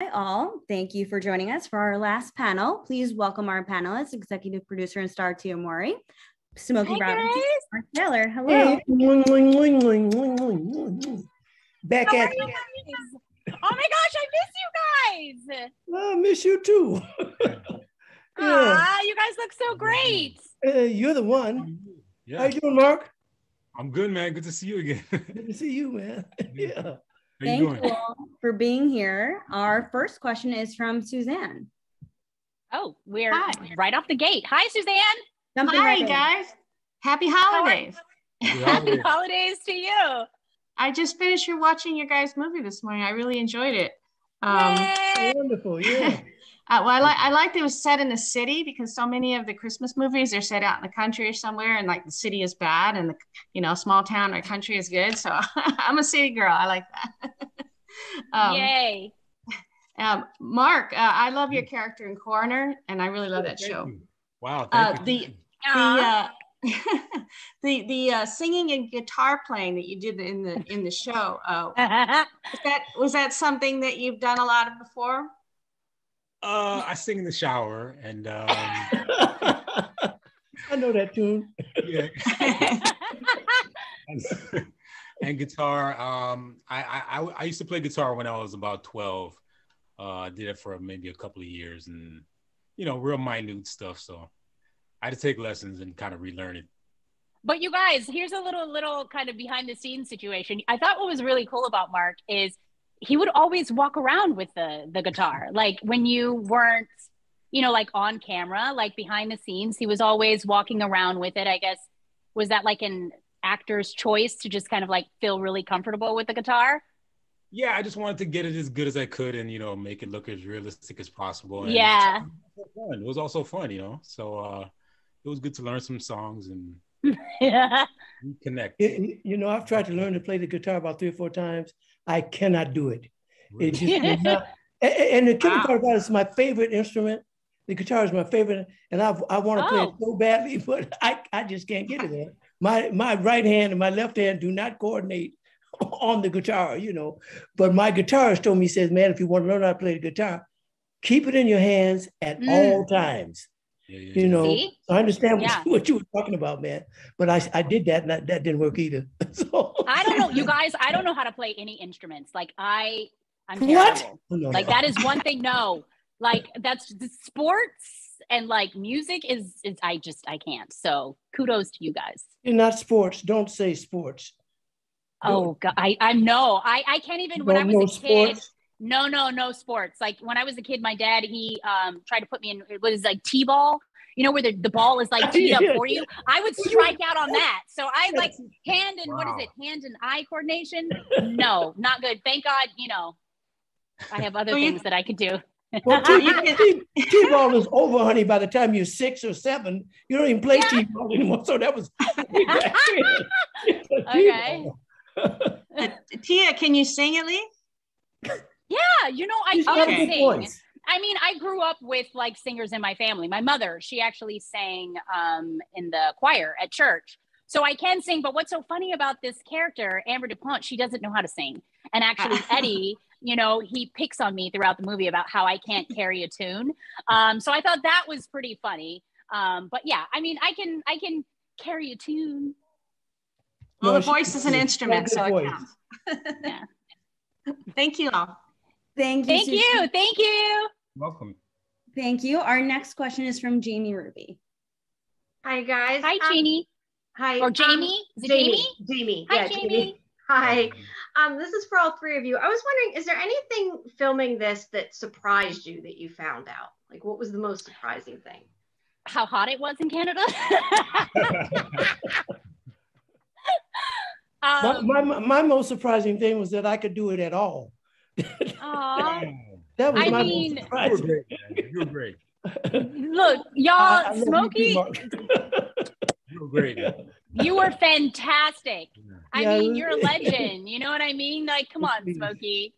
Hi, all. Thank you for joining us for our last panel. Please welcome our panelists, executive producer and star Tia Mowry, Smokey Hi, Robinson, Mark Taylor. Hello. Back How at you. Guys? Oh my gosh, I miss you guys. I miss you too. yeah. Aww, you guys look so great. Uh, you're the one. Yeah. How you doing, Mark? I'm good, man. Good to see you again. good to see you, man. yeah you Thank doing? you all for being here. Our first question is from Suzanne. Oh, we're Hi. right off the gate. Hi, Suzanne. Jumping Hi, right in. guys. Happy holidays. Happy Happy holidays. holidays to you. I just finished your watching your guys' movie this morning. I really enjoyed it. Um, Yay. Wonderful. Yeah. uh, well, I, like I liked it was set in the city because so many of the Christmas movies are set out in the country or somewhere, and like the city is bad, and the you know small town or country is good. So I'm a city girl. I like that. um, Yay. um, Mark, uh, I love your character in Coroner, and I really love that show. you. Wow. Uh, the the uh, the the uh, singing and guitar playing that you did in the in the show uh, was that was that something that you've done a lot of before? Uh, I sing in the shower, and um, I know that tune. yeah, and guitar. Um, I, I I I used to play guitar when I was about twelve. Uh, I did it for maybe a couple of years, and you know, real minute stuff. So I had to take lessons and kind of relearn it. But you guys, here's a little little kind of behind the scenes situation. I thought what was really cool about Mark is he would always walk around with the the guitar. Like when you weren't, you know, like on camera, like behind the scenes, he was always walking around with it. I guess was that like an actor's choice to just kind of like feel really comfortable with the guitar? Yeah, I just wanted to get it as good as I could, and you know, make it look as realistic as possible. And Yeah. it was fun. It was also fun, you know. So uh, it was good to learn some songs and yeah. connect. You- you know, I've tried to learn to play the guitar about three or four times. I cannot do it. It just not- and, and the killing Wow. part about it is my favorite instrument. The guitar is my favorite, and I I want to play it Oh. so badly, but I, I just can't get it there. My my right hand and my left hand do not coordinate on the guitar, you know. But my guitarist told me, he says, man, if you want to learn how to play the guitar, keep it in your hands at Mm. all times. Yeah, yeah, You know, See? I understand what, Yeah. you, what you were talking about, man. But I, I did that, and that, that didn't work either. So I don't know, you guys, I don't know how to play any instruments. Like I I'm What? terrible. Oh, no, Like no. that is one thing. No, like that's the sports and like music is is I just I can't. So kudos to you guys. You're not sports. Don't say sports. Oh God, I I know I I can't even when I was a kid. sports. No, no, no sports. Like when I was a kid, my dad he um tried to put me in it was like t-ball. You know where the, the ball is like teed up for you. I would strike out on that. So I like hand and what Wow. is it? Hand and eye coordination. No, not good. Thank God. You know, I have other Well, you- things that I could do. Well, You T- T- T-ball is over, honey. By the time you're six or seven, you don't even play Yeah. T-ball anymore. So that was Okay. Uh, Tia, can you sing at least? Yeah, you know, I She's can got sing. voice. I mean, I grew up with like singers in my family. My mother, she actually sang um, in the choir at church. So I can sing, but what's so funny about this character, Amber DuPont, she doesn't know how to sing. And actually, Eddie, you know, he picks on me throughout the movie about how I can't carry a tune. Um, so I thought that was pretty funny. Um, but yeah, I mean, I can, I can carry a tune. Well, No, the voice is an she's instrument, got so it counts. Yeah. Thank you all. Thank you. Thank Suzanne. you, thank you. Welcome. Thank you. Our next question is from Jamie Ruby. Hi guys. Hi, Um, Jeannie hi. or um, Jamie. Is it Jamie. Jamie? Jamie. Hi, yeah, Jamie. Hi. Um, this is for all three of you. I was wondering, is there anything filming this that surprised you that you found out? Like, what was the most surprising thing? How hot it was in Canada. My, um, my, my most surprising thing was that I could do it at all. aw. That was I my mean- most You were surprising. great. man. You were great. Look, y'all, I- I love you too, Smokey, You were great. you were fantastic. I Yeah, mean, you're a legend. You know what I mean? Like, come on, Please. Smokey.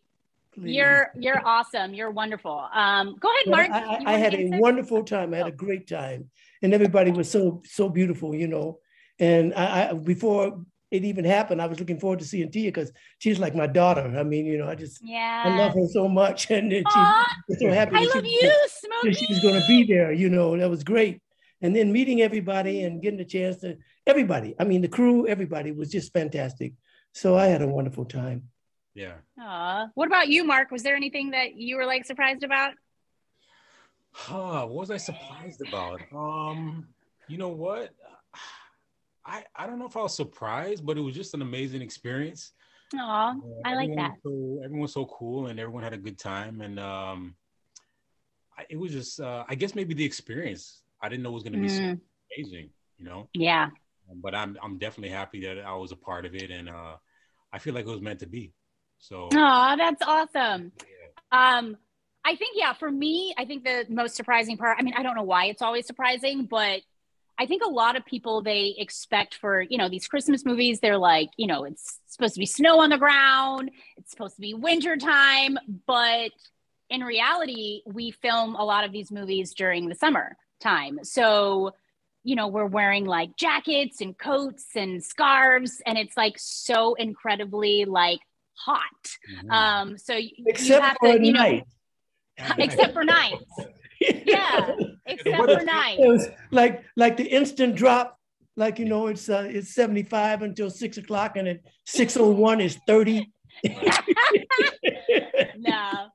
Please. You're you're awesome. You're wonderful. Um, go ahead, Mark. I, I, I had answer? a wonderful time. I had a great time, and everybody was so so beautiful, you know. And I, I before it even happened, I was looking forward to seeing Tia because she's like my daughter. I mean, you know, I just Yeah. I love her so much, and then Aw, she's so happy. I that love she- you, Smokey. she was going to be there. You know, that was great. And then meeting everybody and getting a chance to everybody. I mean, the crew, everybody was just fantastic. So I had a wonderful time. Yeah. Aw. What about you, Mark? Was there anything that you were like surprised about? Huh, what was I surprised about? Um, you know what? I I don't know if I was surprised, but it was just an amazing experience. Aw, Uh, I like that. So, everyone was so cool, and everyone had a good time, and um, I, it was just uh, I guess maybe the experience. I didn't know it was going to be so Mm, amazing, you know. yeah. But I'm I'm definitely happy that I was a part of it, and uh, I feel like it was meant to be. So Oh, that's awesome. Um, I think yeah, for me, I think the most surprising part. I mean, I don't know why it's always surprising, but I think a lot of people they expect for you know these Christmas movies. They're like, you know, it's supposed to be snow on the ground. It's supposed to be winter time, but in reality, we film a lot of these movies during the summer time. So, you know, we're wearing like jackets and coats and scarves, and it's like so incredibly like hot. mhm. Um, so y- you Except have for to, at you know, night. except for nights. Yeah, except for if- nights. It was like like the instant drop. Like you know, it's uh, it's 75 until six o'clock, and at 601 is 30. no.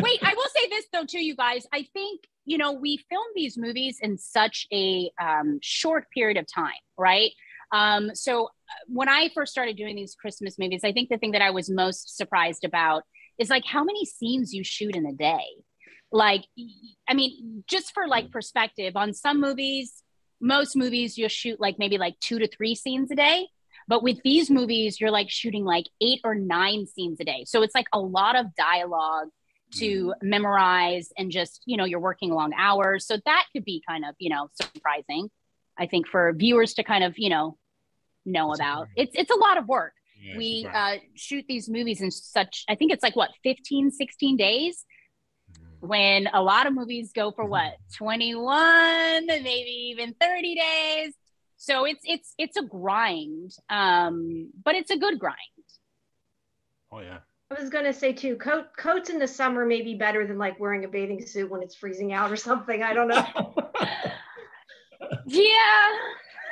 Wait, I will say this though too, you guys. I think you know we film these movies in such a um, short period of time, right? Um, so uh, when I first started doing these Christmas movies, I think the thing that I was most surprised about is like how many scenes you shoot in a day. Like, i mean, just for like perspective, on some movies, most movies you'll shoot like maybe like two to three scenes a day. But with these movies, you're like shooting like eight or nine scenes a day. So it's like a lot of dialogue to memorize and just, you know, you're working long hours. So that could be kind of, you know, surprising, I think, for viewers to kind of, you know, know That's about. It's it's a lot of work. Yeah, we uh, shoot these movies in such, I think it's like what, 15, 16 days. When a lot of movies go for what 21 maybe even 30 days so it's it's it's a grind um but it's a good grind Oh yeah. I was gonna say too, coat coats in the summer may be better than like wearing a bathing suit when it's freezing out or something. I don't know. yeah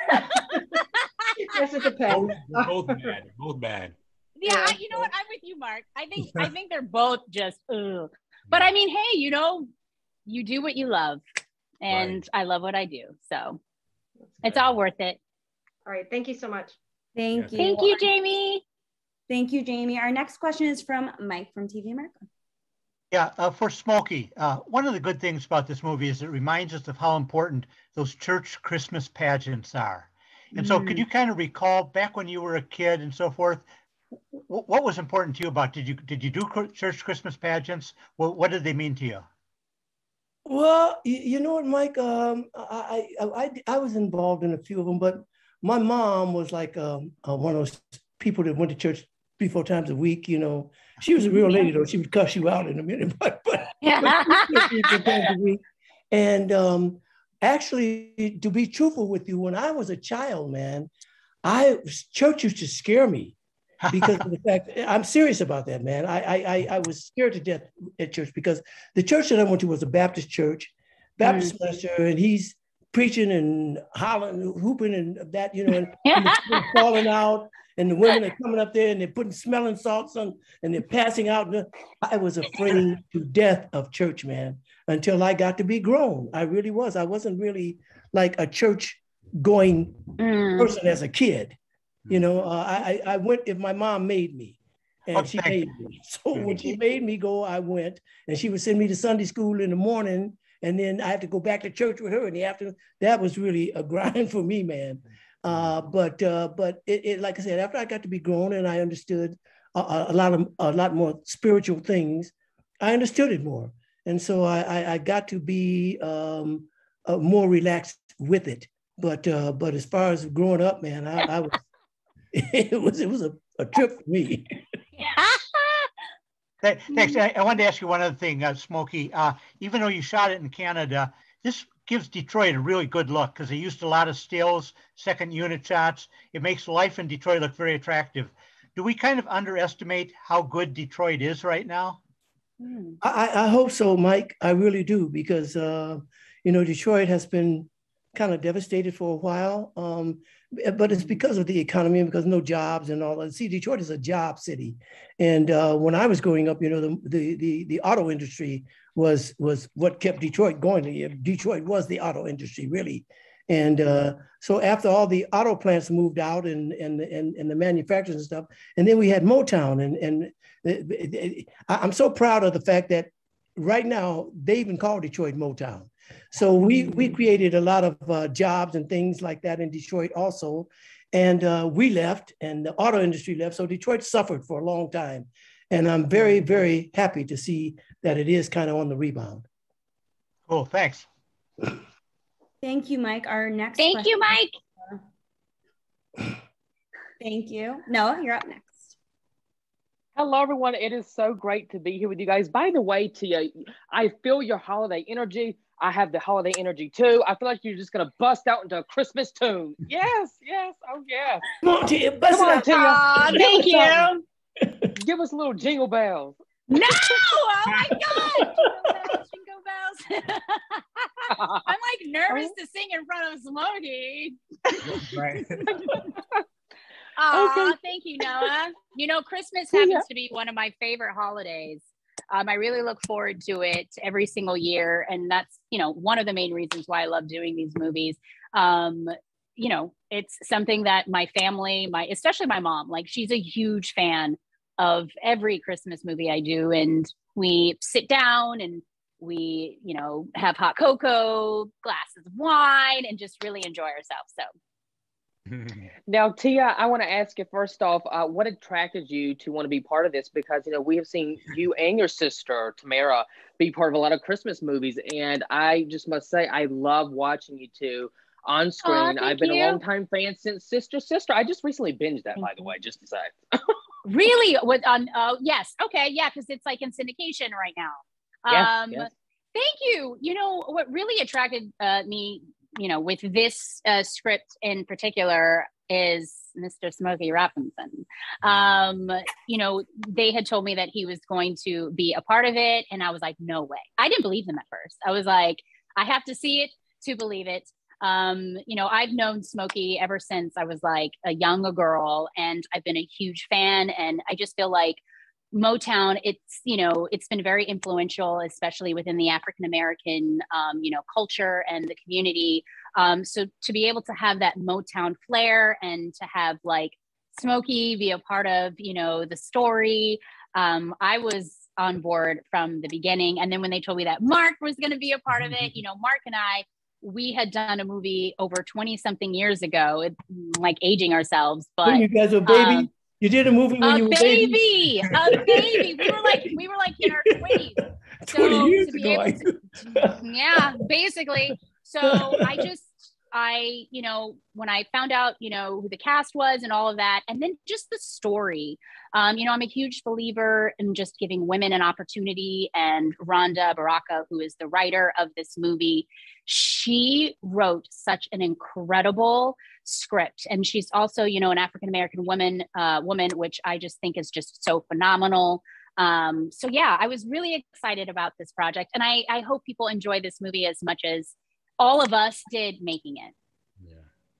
I guess it depends. They're both bad. They're both bad. yeah Yeah. I- you know what i'm with you mark i think i think they're both just ugh. But i mean hey you know you do what you love and i love what i do so it's all worth it All right, thank you so much. Thank you. thank you jamie Thank you, Jamie. Our next question is from Mike from TV America. Yeah, uh, for Smokey, uh, one of the good things about this movie is it reminds us of how important those church Christmas pageants are. And so, could Mm. you kind of recall back when you were a kid and so forth? Wh- What was important to you about? Did you did you do church Christmas pageants? What what did they mean to you? Well, you, you know what, Mike? Um, I, I, I, I was involved in a few of them, but my mom was like um, uh, one of those people that went to church three, four times a week. You know, she was a real lady though. She would cuss you out in a minute, but, but yeah three, four times a week. And um, actually, to be truthful with you, when I was a child, man, I church used to scare me because of the fact I'm serious about that, man. I, I I I was scared to death at church because the church that I went to was a Baptist church, Baptist minister, and he's preaching and hollering, hooping, and that you know, and, and falling out, and the women are coming up there and they're putting smelling salts on, and they're passing out. I was afraid to death of church, man, until I got to be grown. I really was. I wasn't really like a church going Mm. person as a kid. You know, uh, I I went if my mom made me, and Oh, she made me. So when she made me go, I went, and she would send me to Sunday school in the morning, and then I had to go back to church with her in the afternoon. That was really a grind for me, man. Uh, but uh, but it, it like I said, after I got to be grown and I understood a, a a lot of a lot more spiritual things, I understood it more, and so I I, I got to be um, uh, more relaxed with it. But uh, but as far as growing up, man, I, I was it was it was a, a trip for me. Th- Thanks. I, I wanted to ask you one other thing, uh, Smokey. Uh, even though you shot it in Canada, this gives Detroit a really good look because they used a lot of stills, second unit shots. It makes life in Detroit look very attractive. Do we kind of underestimate how good Detroit is right now? I, I hope so, Mike. I really do because uh, you know Detroit has been kind of devastated for a while, um, Uh, but it's because of the economy and because no jobs and all that. See, Detroit is a job city, and uh, when I was growing up, you know, the, the the the auto industry was was what kept Detroit going. Uh, Detroit was the auto industry, really. And uh, so after all the auto plants moved out and, and, and, and the manufacturers and stuff, and then we had Motown. And, and uh, I'm so proud of the fact that right now they even call Detroit Motown. So we, we created a lot of uh, jobs and things like that in Detroit also. And uh, we left and the auto industry left. So Detroit suffered for a long time. And I'm very, very happy to see that it is kind of on the rebound. Cool, thanks. Thank you, Mike. Our next Thank you, Mike. Thank you. Noah, you're up next. Hello, everyone. It is so great to be here with you guys. By the way, Tia, I feel your holiday energy. I have the holiday energy too. I feel like you're just gonna bust out into a Christmas tune. Yes, yes, oh yeah. Come on, Tia, bust Come on, out. Tia. Aw, Give thank us you. something. Give us a little jingle bells. No! Oh my God! Jingle bells, jingle bells. I'm like nervous to sing in front of Smokey. right. Aw, Okay. thank you, Noah. You know, Christmas See ya. happens to be one of my favorite holidays. Um, I really look forward to it every single year, and that's you know one of the main reasons why I love doing these movies. Um, you know, it's something that my family, my especially my mom, like she's a huge fan of every Christmas movie I do, and we sit down and we you know have hot cocoa, glasses of wine, and just really enjoy ourselves. So. Now, Tia, I want to ask you first off, uh, what attracted you to want to be part of this? Because you know we have seen you and your sister Tamera be part of a lot of Christmas movies, and I just must say I love watching you two on screen. thank I've been you. a long time fan since Sister Sister. I just recently binged that, by the way, just to say. Really? With on? Oh, yes. Okay. Yeah, because it's like in syndication right now. Yes, um, yes. Thank you. You know what really attracted uh, me, you know, with this uh, script in particular is Mr. Smokey Robinson. Um, you know, they had told me that he was going to be a part of it, and I was like, no way. I didn't believe them at first. I was like, I have to see it to believe it. Um, you know, I've known Smokey ever since I was like a young girl, and I've been a huge fan. And I just feel like Motown, it's you know, it's been very influential, especially within the African American, um, you know, culture and the community. Um, so to be able to have that Motown flair and to have like Smokey be a part of, you know, the story, um, I was on board from the beginning. And then when they told me that Mark was going to be a part of it, you know, Mark and I, we had done a movie over 20 something years ago, like aging ourselves, but you guys were baby, um, you did a movie when a you were baby. baby, a baby. We were like, we were like in our twenties. 20 years to be ago. able to- yeah, basically. So I just, I, you know, when I found out, you know, who the cast was and all of that, and then just the story. Um, you know, I'm a huge believer in just giving women an opportunity. And Rhonda Baraka, who is the writer of this movie, she wrote such an incredible script and she's also you know an african american woman uh, woman which i just think is just so phenomenal um, so yeah i was really excited about this project and I, I hope people enjoy this movie as much as all of us did making it.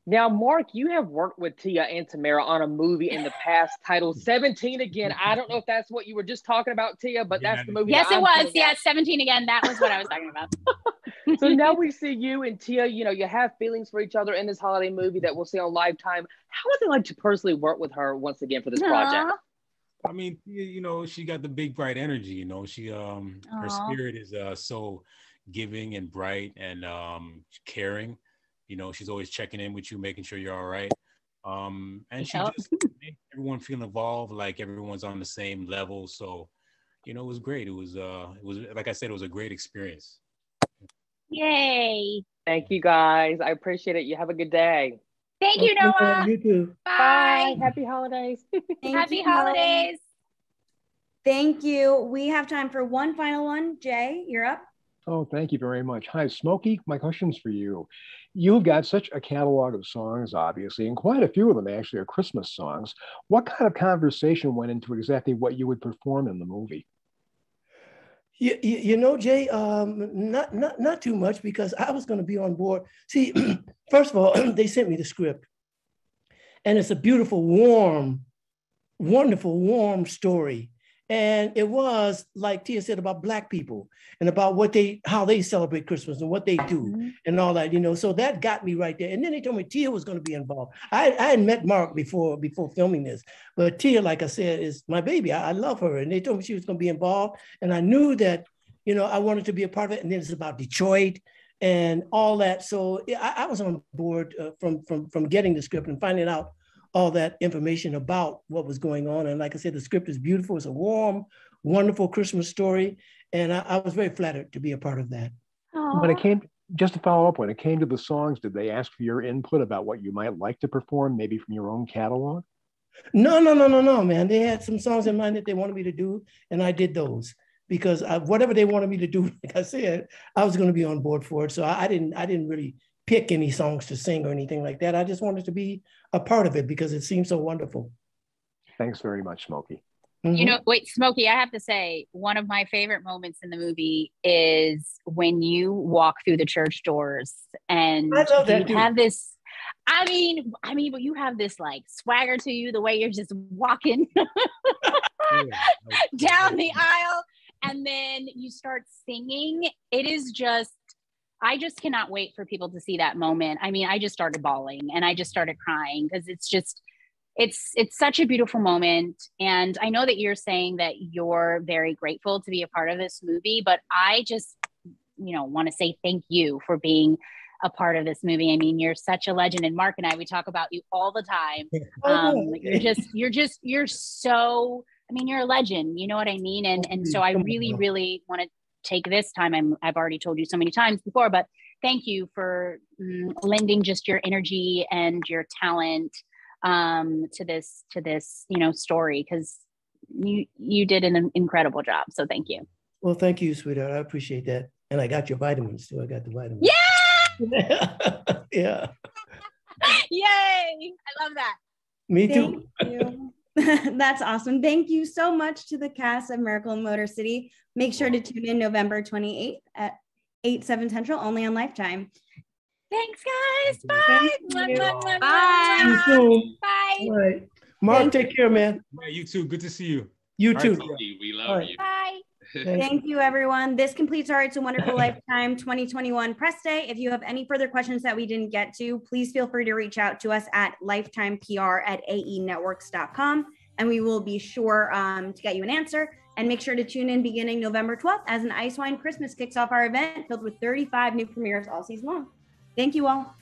Now, Mark, you have worked with Tia and Tamera on a movie in the past titled 17 Again. I don't know if that's what you were just talking about, Tia, but Yeah. that's the movie. yes it I'm was thinking yeah of. 17 again that was what i was talking about so now we see you and Tia, you know, you have feelings for each other in this holiday movie that we'll see on Lifetime. How was it like to personally work with her once again for this project? I mean, you, you know, she got the big bright energy. You know, she um her spirit is uh so giving and bright and um caring. You know, she's always checking in with you, making sure you're all right. Um, and she Yep. just made everyone feel involved, like everyone's on the same level. So, you know, it was great. It was uh it was like I said, it was a great experience. yay Thank you guys. I appreciate it. You have a good day. thank you noah You too. bye, Happy holidays. Thank happy you, Noah. holidays Thank you. We have time for one final one. Jay, you're up. Oh, thank you very much. Hi, Smokey. My question's for you. You've got such a catalog of songs, obviously, and quite a few of them actually are Christmas songs. What kind of conversation went into exactly what you would perform in the movie? You, you, you know, Jay, um, not, not, not too much because I was going to be on board. See, first of all, they sent me the script, and it's a beautiful, warm, wonderful, warm story and it was like Tia said about black people and about what they how they celebrate Christmas and what they do mm-hmm. and all that, you know. So that got me right there. And then they told me Tia was going to be involved. I, I had met Mark before before filming this, but Tia, like I said, is my baby. I, I love her, and they told me she was going to be involved, and I knew that, you know, I wanted to be a part of it. And then it's about Detroit and all that. So I, I was on board uh, from from from getting the script and finding out all that information about what was going on. And like I said, the script is beautiful. It's a warm, wonderful Christmas story. And I, I was very flattered to be a part of that. Aww. When it came, just to follow up, when it came to the songs, did they ask for your input about what you might like to perform, maybe from your own catalog? No, no, no, no, no, man. They had some songs in mind that they wanted me to do, and I did those because I, whatever they wanted me to do, like I said, I was going to be on board for it. So I, I didn't, I didn't really pick any songs to sing or anything like that. I just wanted to be a part of it because it seems so wonderful. Thanks very much, Smokey. Mm-hmm. You know, wait, Smokey, I have to say, one of my favorite moments in the movie is when you walk through the church doors and you have this. I mean, I mean, but you have this like swagger to you, the way you're just walking down the aisle, and then you start singing. It is just I just cannot wait for people to see that moment. I mean, I just started bawling and I just started crying because it's just it's it's such a beautiful moment and I know that you're saying that you're very grateful to be a part of this movie, but I just you know, want to say thank you for being a part of this movie. I mean, you're such a legend and Mark and I we talk about you all the time. Um, you're just you're just you're so I mean, you're a legend, you know what I mean? And and so I really really want to take this time. I'm, I've already told you so many times before, but thank you for mm, lending just your energy and your talent um, to this to this you know story because you you did an incredible job. So thank you. Well, thank you, sweetheart. I appreciate that, and I got your vitamins too. I got the vitamins. Yeah. yeah. Yay! I love that. Me too. That's awesome. Thank you so much to the cast of Miracle in Motor City. Make sure to tune in November 28th at 8, 7 Central, only on Lifetime. Thanks, guys. Bye. Bye. Bye. Bye. Bye. Mark, Thank take care, man. Yeah, you too. Good to see you. You too. Right, we love right. you. Bye. Thank you, everyone. This completes our It's a Wonderful Lifetime 2021 press day. If you have any further questions that we didn't get to, please feel free to reach out to us at lifetimepr at aenetworks.com, and we will be sure um, to get you an answer. And make sure to tune in beginning November 12th as an Ice Wine Christmas kicks off our event filled with 35 new premieres all season long. Thank you all.